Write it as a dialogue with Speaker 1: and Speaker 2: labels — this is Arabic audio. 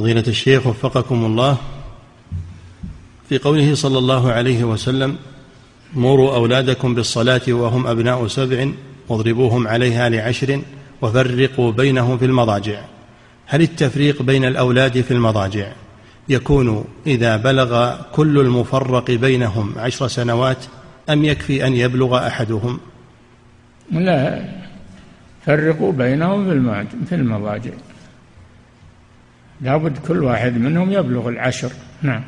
Speaker 1: فضيلة الشيخ وفقكم الله. في قوله صلى الله عليه وسلم مروا أولادكم بالصلاة وهم أبناء سبع واضربوهم عليها لعشر وفرقوا بينهم في المضاجع. هل التفريق بين الأولاد في المضاجع يكون إذا بلغ كل المفرق بينهم عشر سنوات أم يكفي أن يبلغ أحدهم؟
Speaker 2: لا فرقوا بينهم في المضاجع. لابد كل واحد منهم يبلغ العشر. نعم.